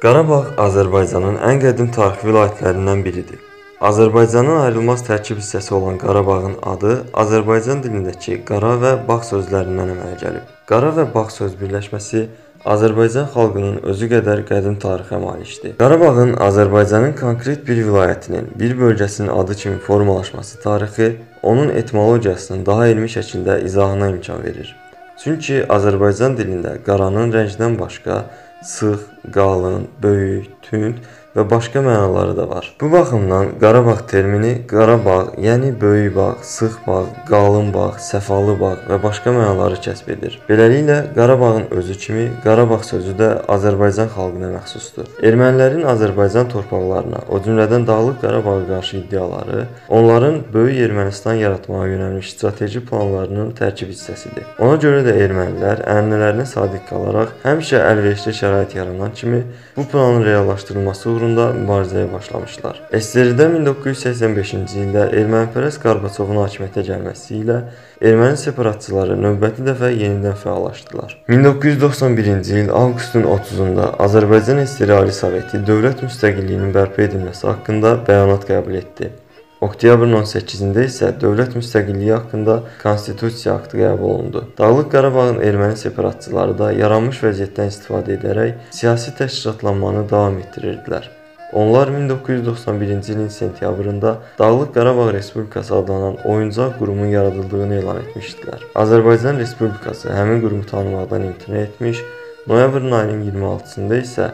Qarabağ Azərbaycanın ən qədim tarixi vilayətlərindən biridir. Azərbaycanın ayrılmaz tərkib hissəsi olan Qarabağın adı Azərbaycan dilindəki qara və bağ sözlərindən əmələ gəlib. Qara və bağ söz birləşməsi Azərbaycan xalqının özü qədər qədim tarixə malikdir. Qarabağın Azərbaycanın konkret bir vilayətinin, bir bölgəsinin adı kimi formalaşması tarixi onun etimologiyasının daha elmi şəkildə izahına imkan verir. Çünki Azərbaycan dilində qaranın rəngdən başqa sıx, qalın, böyük, tünd və başqa mənaları da var. Bu baxımdan Qarabağ termini Qarabağ, yəni böyük bağ, sıx bağ, qalın bağ, səfalı bağ və başqa mənaları kəsb edir. Beləliklə Qarabağın özü kimi Qarabağ sözü də Azərbaycan xalqına məxsusdur. Ermənilərin Azərbaycan torpaqlarına, o cümlədən Dağlıq Qarabağa qarşı iddiaları onların böyük Ermənistan yaratmağa yönəlmiş strateji planlarının tərkib hissəsidir. Ona görə də ermənilər ənənələrinə sadiq qalaraq həmişə əlverişli şərait yaranan kimi bu planın reallaşdırılması uğrunda mübarizəyə başlamışlar. SSRİ-də 1985-ci ildə ermənipərəst Qarbaçovun hakimiyyətə gəlməsi ilə erməni separatçıları növbəti dəfə yenidən fəallaşdılar. 1991-ci il avqustun 30-da Azərbaycan SSRİ Ali Soveti dövlət müstəqilliyinin bərpa edilməsi haqqında bəyanat qəbul etdi. Oktyabrın 18-də isə dövlət müstəqilliyi haqqında konstitusiya aktı qəbul olundu. Dağlıq Qarabağın erməni separatçıları da yaranmış vəziyyətdən istifadə edərək siyasi təşkilatlanmanı davam etdirirdilər. Onlar 1991-ci ilin sentyabrında Dağlıq Qarabağ Respublikası adlanan oyuncaq qurumun yaradıldığını elan etmişdilər. Azərbaycan Respublikası həmin qurumu tanımaqdan imtina etmiş, noyabrın ayının 26-sında isə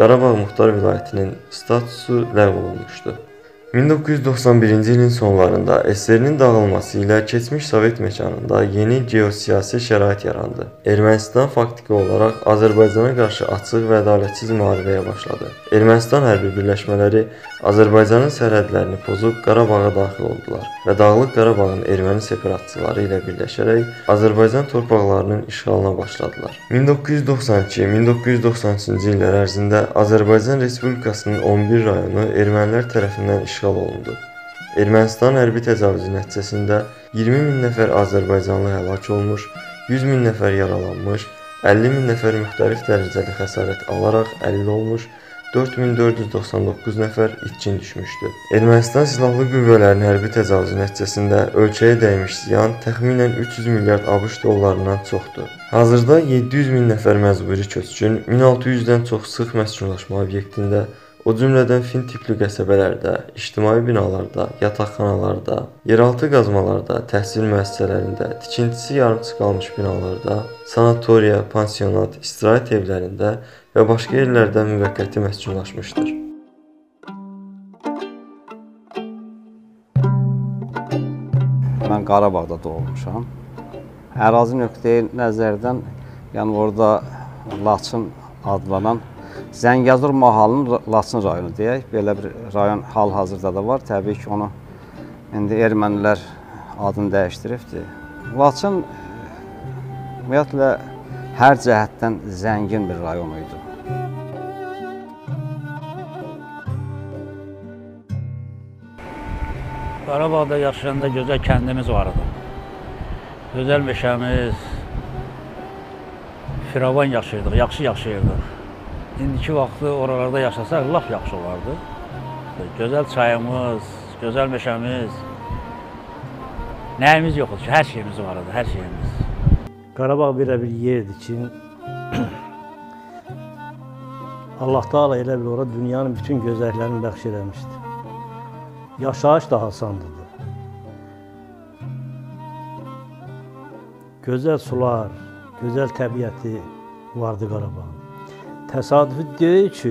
Qarabağ Muxtar Vilayətinin statusu ləğv olunmuşdu. 1991-ci ilin sonlarında SSR-nin dağılması ilə keçmiş Sovet məkanında yeni geosiyasi şərait yarandı. Ermənistan faktiki olaraq Azərbaycana qarşı açıq və ədalətsiz müharibəyə başladı. Ermənistan hərbi birləşmələri Azərbaycanın sərhədlərini pozub Qarabağa daxil oldular və Dağlıq Qarabağın erməni separatçıları ilə birləşərək Azərbaycan torpaqlarının işğalına başladılar. 1992-1993-cü illər ərzində Azərbaycan Respublikasının 11 rayonu ermənilər tərəfindən işğal olundu. Ermənistan hərbi təcavüzü nəticəsində 20 min nəfər azərbaycanlı həlak olmuş, 100 min nəfər yaralanmış, 50 min nəfər müxtəlif dərəcəli xəsarət alaraq əlil olmuş, 4499 nəfər itkin düşmüşdü. Ermənistan silahlı qüvvələrinin hərbi təcavüzü nəticəsində ölkəyə dəymiş ziyan təxminən 300 milyard ABŞ dollarından çoxdur. Hazırda 700 min nəfər məcburi köçkün, 1600-dən çox sıx məskunlaşma obyektində O cümlədən fin tipli qəsəbələrdə, ictimai binalarda, yataqxanalarda, yeraltı qazmalarda, təhsil müəssisələrində, tikintisi yarımçıq qalmış binalarda, sanatoriya, pansionat, istirahət evlərində və başqa yerlərdə müvəqqəti məskunlaşmışdır. Mən Qarabağda doğulmuşam. Ərazi nöqteyi nəzərdən, yəni orada Laçın adlanan Zəngəzur mahalının Laçın rayonu deyək, belə bir rayon hal-hazırda da var. Təbii ki, onu indi ermənilər adını dəyişdiribdir. Laçın ümumiyyətlə hər cəhətdən zəngin bir rayon idi. Qarabağda yaşayanda gözəl kəndimiz var idi. Gözəl meşəmiz, firavan yaşayırdıq, yaxşı yaşayırdıq indiki vaxtı oralarda yaşasaq lap yaxşı olardı. Gözəl çayımız, gözəl meşəmiz, nəyimiz yox idi ki, hər şeyimiz var idi, hər şeyimiz. Qarabağ belə bir yerdir ki, Allah Taala elə bil ora dünyanın bütün gözəlliklərini bəxş eləmişdi. Yaşayış da asandır. Gözəl sular, gözəl təbiəti vardı Qarabağın. Təsadüfi deyil ki,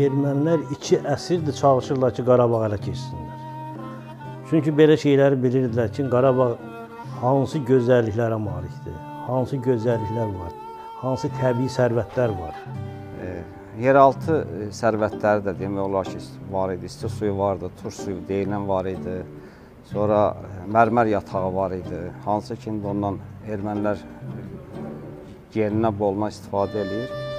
ermənilər iki əsrdir çalışırlar ki, Qarabağ ələ keçsinlər. Çünki belə şeyləri bilirdilər ki, Qarabağ hansı gözəlliklərə malikdir, hansı gözəlliklər var, hansı təbii sərvətlər var. E, yeraltı e, sərvətləri də demək olar ki, var idi. İsti suyu vardı, turş suyu deyilən var idi. Sonra mərmər yatağı var idi. Hansı ki, ondan ermənilər geninə bolma istifadə eləyir.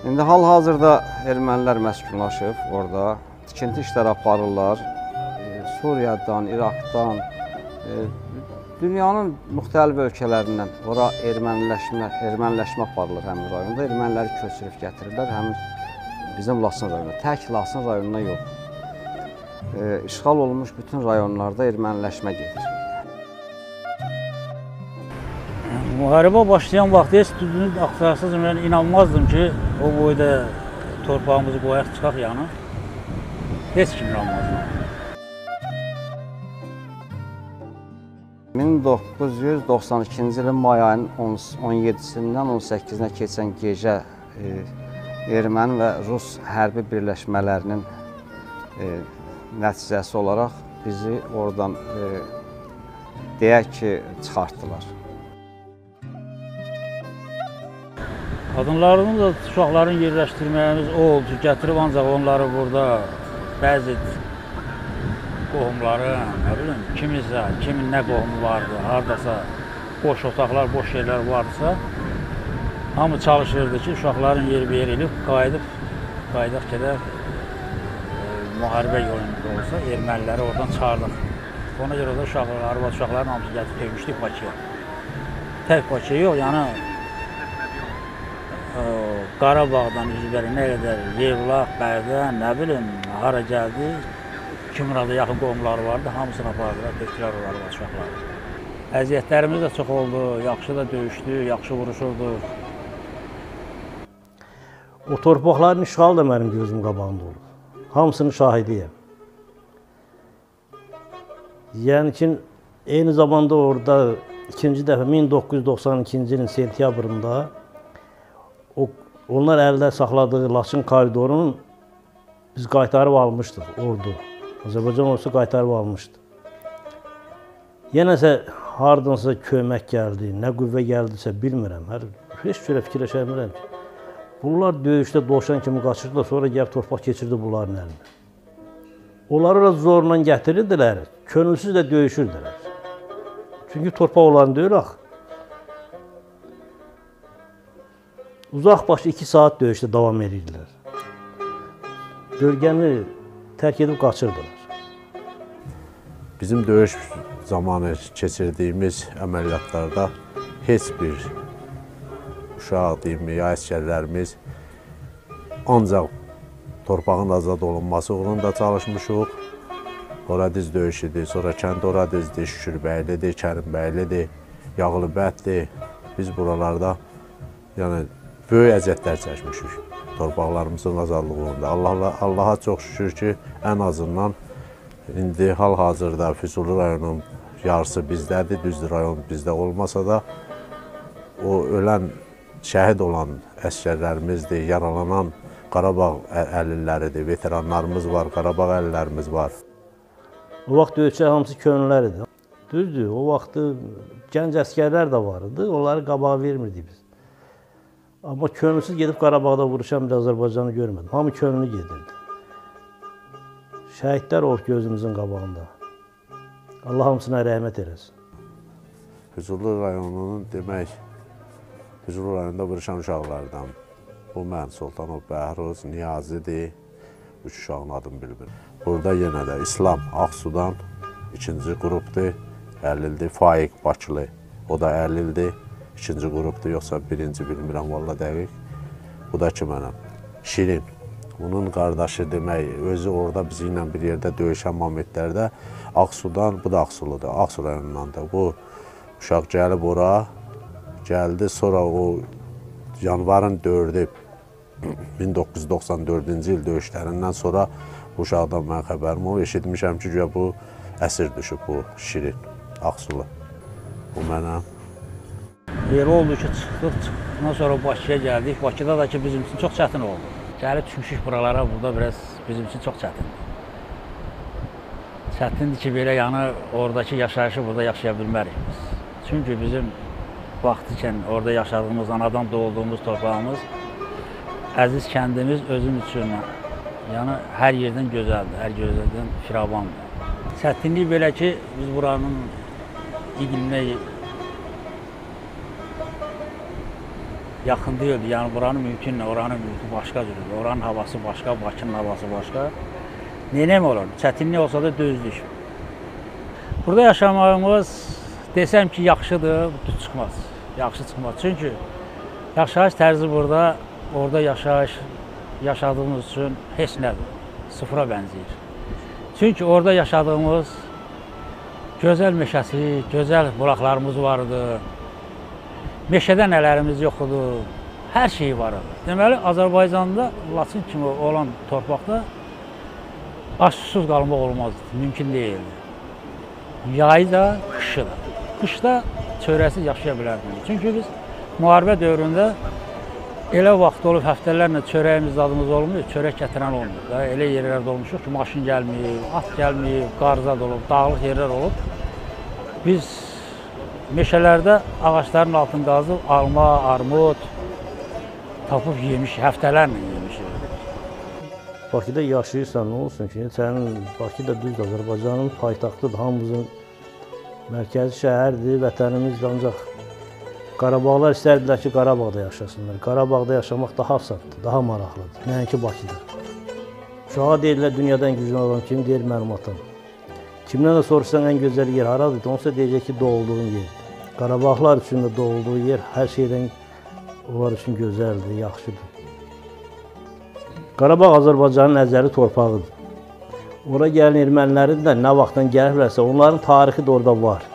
İndi hal-hazırda ermənilər məskunlaşıb orada. Tikinti işləri aparırlar. E, Suriyadan, İraqdan, e, dünyanın müxtəlif ölkələrindən ora erməniləşmə, erməniləşmə aparılır həmin rayonda. Erməniləri köçürüb gətirirlər. Həmin bizim Laçın rayonu, tək Laçın rayonuna yox. E, işğal olunmuş bütün rayonlarda erməniləşmə gedir. Müharibə başlayan vaxt heç düzünü axtarsız mən inanmazdım ki, o boyda torpağımızı qoyaq çıxaq yana. Heç kim inanmazdı. 1992-ci ilin may ayının 17-sindən 18-nə keçən gecə e, erməni və rus hərbi birləşmələrinin e, nəticəsi olaraq bizi oradan e, deyək ki, çıxartdılar. Qadınlarını da uşaqların yerləşdirməyimiz o oldu gətirib ancaq onları burada bəzi qohumları, nə bilim, kimisə, kimin nə qohumu vardı, hardasa boş otaqlar, boş yerlər vardısa, hamı çalışırdı ki, uşaqların yeri bir elib, qayıdıb, qayıdaq gedək, e, müharibə yolunda olsa, erməniləri oradan çıxardıq. Ona görə də uşaqlar, arvad uşaqların hamısı gəlib töymüşdük Bakıya. Tək Bakıya yox, yəni Qarabağdan üzbəri nə qədər Yevlax, Bərdə, nə bilim, hara gəldi, kimin adı yaxın qohumları vardı, hamısını apardılar, tökdülər onları uşaqları. Əziyyətlərimiz də çox oldu, yaxşı da döyüşdü, yaxşı vuruşurduq. O torpaqların işğalı da mənim gözüm qabağında olub. Hamısının şahidiyəm. Yəni ki, eyni zamanda orada ikinci dəfə 1992-ci ilin sentyabrında onlar əldə saxladığı Laçın koridorunun biz qaytarıb almışdıq ordu. Azərbaycan ordusu qaytarıb almışdı. Yenəsə hardansa kömək gəldi, nə qüvvə gəldisə bilmirəm. Hər heç cürə fikirləşə bilmirəm ki. Bunlar döyüşdə doşan kimi qaçırdılar, sonra gəlib torpaq keçirdi bunların əlinə. Onları da zorla gətirirdilər, könülsüz də döyüşürdülər. Çünki torpaq onların deyil axı. Uzaq başı 2 saat döyüşdə davam edirdilər. Bölgəni tərk edib qaçırdılar. Bizim döyüş zamanı keçirdiyimiz əməliyyatlarda heç bir uşaq deyimi, ya əsgərlərimiz ancaq torpağın azad olunması uğrunda çalışmışıq. Horadiz döyüş idi, sonra kənd Horadizdir, Şükürbəylidir, Kərimbəylidir, Yağlıbətdir. Biz buralarda yəni böyük əziyyətlər çəkmişik torpaqlarımızın azadlığı uğrunda. Allah Allaha çox şükür ki, ən azından indi hal-hazırda Füzuli rayonunun yarısı bizdədir, düzdür rayon bizdə olmasa da o ölən, şəhid olan əsgərlərimizdir, yaralanan Qarabağ əlilləridir, veteranlarımız var, Qarabağ əlillərimiz var. O vaxt döyüşçülər hamısı könüllər idi. Düzdür, o vaxtı gənc əsgərlər də var idi, onları qabağa vermirdik biz. Amma könülsüz gedib Qarabağda vuruşan bir Azərbaycanı görmədim. Hamı könüllü gedirdi. Şəhidlər olub gözümüzün qabağında. Allah hamısına rəhmət eləsin. Füzuli rayonunun demək, Füzuli rayonunda vuruşan uşaqlardan bu mən Sultanov Bəhruz, Niyazidir. Üç uşağın adını bilmirəm. Burada yenə də İslam Ağsudan ikinci qrupdur, 50-dir. Faiq Bakılı, o da 50-dir. İkinci qrupdur, yoxsa birinci bilmirəm valla dəqiq. Bu da ki mənəm. Şirin. Bunun qardaşı demək, özü orada bizi ilə bir yerdə döyüşən momentlərdə Ağsudan, bu da Ağsuludur, Ağsu rayonundan da. Bu uşaq gəlib ora, gəldi, sonra o yanvarın 4-ü 1994-cü il döyüşlərindən sonra bu uşaqdan mən xəbərim olub. Eşitmişəm ki, bu əsir düşüb bu Şirin, Ağsulu. Bu mənəm. Yer oldu ki, çıxdıq, çıxdıqdan sonra Bakıya gəldik. Bakıda da ki, bizim üçün çox çətin oldu. Gəlib düşmüşük buralara, burada biraz bizim üçün çox çətindir. Çətindir ki, belə yəni oradakı yaşayışı burada yaşaya bilmərik biz. Çünki bizim vaxtikən orada yaşadığımız, anadan doğulduğumuz torpağımız, əziz kəndimiz özüm üçün yəni hər yerdən gözəldir, hər gözəldən firavandır. Çətinlik belə ki, biz buranın iqliminə yaxın deyildi. Yəni buranın mümkün, oranın mümkün başqa cürdür. Oranın havası başqa, Bakının havası başqa. Neynəm olur? Çətinlik olsa da dözdük. Burada yaşamağımız desəm ki, yaxşıdır, düz çıxmaz. Yaxşı çıxmaz. Çünki yaşayış tərzi burada, orada yaşayış yaşadığımız üçün heç nədir. Sıfıra bənzəyir. Çünki orada yaşadığımız gözəl meşəsi, gözəl bulaqlarımız vardı. Meşədə nələrimiz yox idi. Hər şey var. Deməli, Azərbaycanda Laçın kimi olan torpaqda aç susuz qalmaq olmazdı. Mümkün deyildi. Yayı da, qışı da. Qışda çörəksiz yaşaya bilərdik. Çünki biz müharibə dövründə elə vaxt olub həftələrlə çörəyimiz dadımız olmuyor, çörək gətirən olmuyor. Da. Elə yerlərdə olmuşuq ki, maşın gəlməyib, at gəlməyib, qarzad olub, dağlıq yerlər olub. Biz meşələrdə ağacların altını qazıb alma, armud tapıb yemiş, həftələrlə yemişik. Bakıda yaşayırsan, nə olsun ki, sənin Bakı da düz Azərbaycanın paytaxtıdır, hamımızın mərkəzi şəhərdir, vətənimizdir, ancaq Qarabağlar istərdilər ki, Qarabağda yaşasınlar. Qarabağda yaşamaq daha asaddır, daha maraqlıdır, nəinki Bakıda. Uşağa deyirlər dünyadan güclü olan kim deyir mənim atam. Kimdən də soruşsan ən gözəl yer haradır? Onsa deyəcək ki, doğulduğum yerdir. Qarabağlar üçün də doğulduğu yer hər şeydən onlar üçün gözəldir, yaxşıdır. Qarabağ Azərbaycanın əzəli torpağıdır. Ora gələn ermənilərin də nə vaxtdan gəliblərsə, onların tarixi də orada var.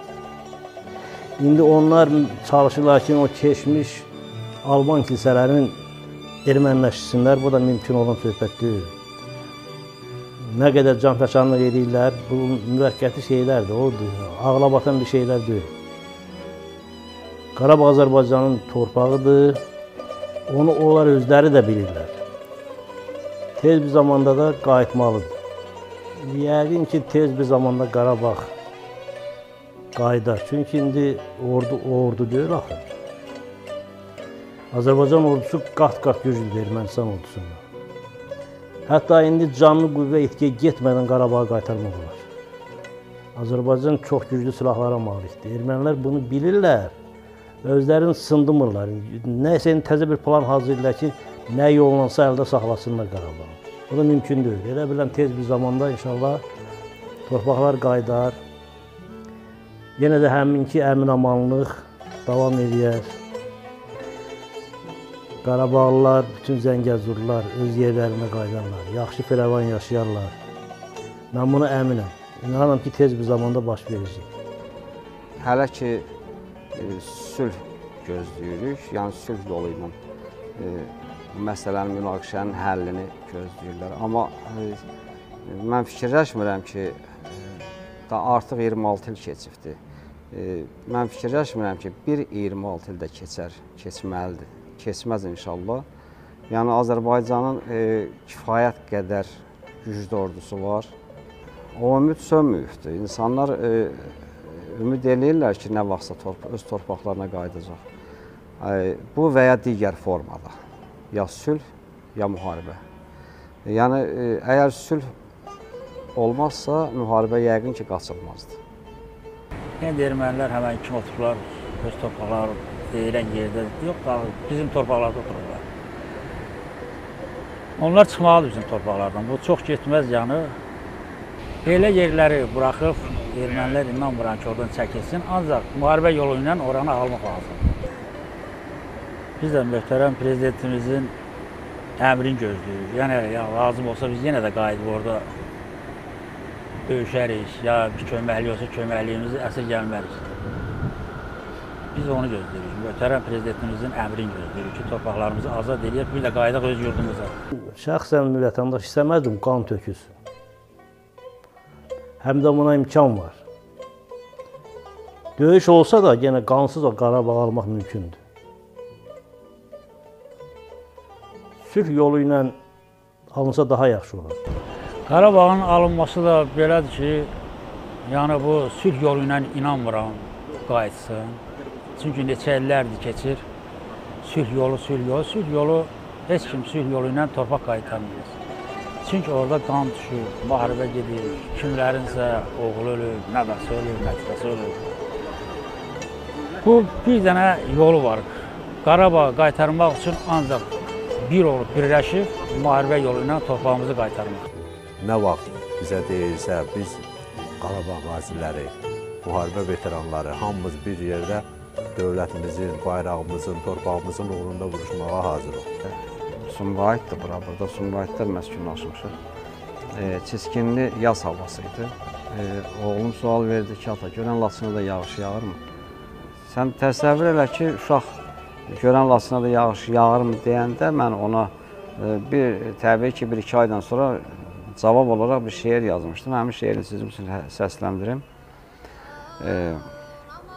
İndi onlar çalışırlar ki, o keçmiş Alman kilsələrinin erməniləşsinlər. Bu da mümkün olan söhbət deyil. Nə qədər canfəşanlıq edirlər, bu müvəqqəti şeylərdir, odur. Ağla batan bir şeylər deyil. Qarabağ Azərbaycanın torpağıdır. Onu onlar özləri də bilirlər. Tez bir zamanda da qayıtmalıdır. Yəqin ki, tez bir zamanda Qarabağ qayıdar. Çünki indi ordu o ordu deyil axı. Azərbaycan ordusu qat-qat güclüdür Ermənistan ordusundan. Hətta indi canlı qüvvə itkiyə getmədən Qarabağı qaytarmaq olar. Azərbaycan çox güclü silahlara malikdir. Ermənilər bunu bilirlər özlərini sındırmırlar. Nəsə indi təzə bir plan hazırlayırlar ki, nə yollansa əldə saxlasınlar Qarabağı. Bu da mümkün deyil. Elə biləm tez bir zamanda inşallah torpaqlar qaydar. Yenə də həminki əmin-amanlıq davam edər. Qarabağlılar, bütün Zəngəzurlar öz yerlərinə qayıdarlar. Yaxşı firavan yaşayarlar. Mən buna əminəm. İnanıram ki, tez bir zamanda baş verəcək. Hələ ki sülh gözləyirik, yəni sülh yolu ilə e, məsələnin münaqişənin həllini gözləyirlər. Amma e, mən fikirləşmirəm ki, e, da artıq 26 il keçibdi. Mən fikirləşmirəm ki, bir 26 ildə keçər, keçməlidir. Keçməz inşallah. Yəni Azərbaycanın e, kifayət qədər güclü ordusu var. O ümid sönməyibdir. İnsanlar e, ümid eləyirlər ki, nə vaxtsa torp öz torpaqlarına qayıdacaq. Bu və ya digər formada. Ya sülh, ya müharibə. Yəni e, əgər sülh olmazsa müharibə yəqin ki, qaçılmazdır. Yəni ermənilər həmən kim otururlar, öz torpaqları deyilən yerdə, yox bizim torpaqlarda otururlar. Onlar çıxmalıdır bizim torpaqlardan. Bu çox getməz yəni. Belə yerləri buraxıb ermənilər inanmıram ki, oradan çəkilsin. Ancaq müharibə yolu ilə oranı almaq lazımdır. Biz də möhtərəm prezidentimizin əmrini gözləyirik. Yəni ya lazım olsa biz yenə də qayıdıb orada döyüşərik, ya köməkli olsa köməkliyimizi əsir gəlmərik. Biz onu gözləyirik. Möhtərəm prezidentimizin əmrini gözləyirik ki, torpaqlarımızı azad edib, bir də qayıdaq öz yurdumuza. Şəxsən vətəndaş istəməzdim qan tökülsün. Həm də buna imkan var. Döyüş olsa da yenə qansız o Qarabağ almaq mümkündür. Sülh yolu ilə alınsa daha yaxşı olar. Qarabağın alınması da belədir ki, yəni bu sülh yolu ilə inanmıram qayıtsın. Çünki neçə illərdir keçir. Sülh yolu, sülh yolu, sülh yolu heç kim sülh yolu ilə torpaq qaytarmaz. Çünki orada qan düşür, müharibə gedir, kimlərinsə oğlu ölür, nəvəsi ölür, nəticəsi ölür. Bu bir dənə yolu var. Qarabağ qaytarmaq üçün ancaq bir olub birləşib müharibə yolu ilə torpağımızı qaytarmaq. Nə vaxt bizə deyilsə, biz Qarabağ qaziləri, müharibə veteranları hamımız bir yerdə dövlətimizin, bayrağımızın, torpağımızın uğrunda vuruşmağa hazırıq. Sumqayıtdır bura. Burada Sumqayıtlar məskunlaşmışıq. E, çiskinli yaz havası idi. E, oğlum sual verdi ki, ata, görən Laçına da yağış yağırmı? Sən təsəvvür elə ki, uşaq görən Laçına da yağış yağırmı deyəndə mən ona e, bir təbii ki, bir iki aydan sonra cavab olaraq bir şeir yazmışdım. Həmin şeiri sizin üçün hə- səsləndirim. E,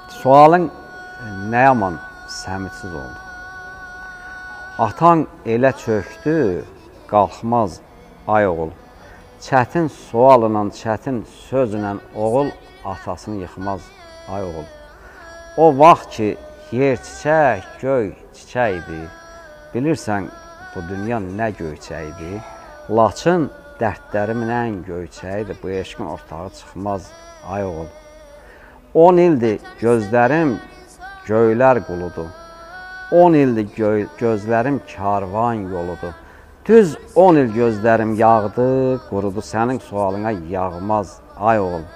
sualın e, nə yaman səmidsiz oldu. Atan elə çöktü, qalxmaz ay oğul. Çətin sualla, çətin sözlə oğul atasını yıxmaz ay oğul. O vaxt ki, yer çiçək, göy çiçək idi. Bilirsən bu dünya nə göyçək idi? Laçın dərdlərimin ən göyçəyidir. Bu eşqin ortağı çıxmaz ay oğul. 10 ildir gözlərim göylər quludur. 10 ildir göy, gözlərim karvan yoludur. Düz 10 il gözlərim yağdı, qurudu sənin sualına yağmaz ay oğul.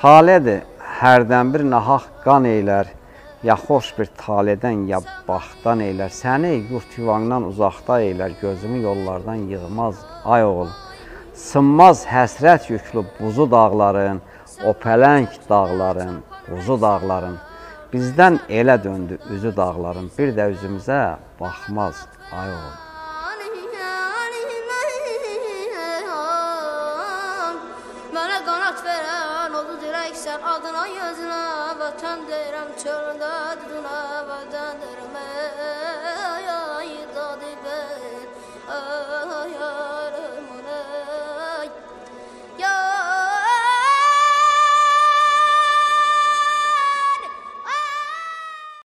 Taledir hərdən bir nahaq qan eylər, ya xoş bir taledən ya baxdan eylər. Səni yurt yuvandan uzaqda eylər, gözümü yollardan yığmaz ay oğul. Sınmaz həsrət yüklü buzu dağların, o pələng dağların, buzu dağların. Bizdən elə döndü üzü dağların, bir də üzümüzə baxmaz ay oğul. Mənə qanat verən oldu dirəksən adına gözünə vətən deyirəm çölündə duduna vətən deyirəm ey.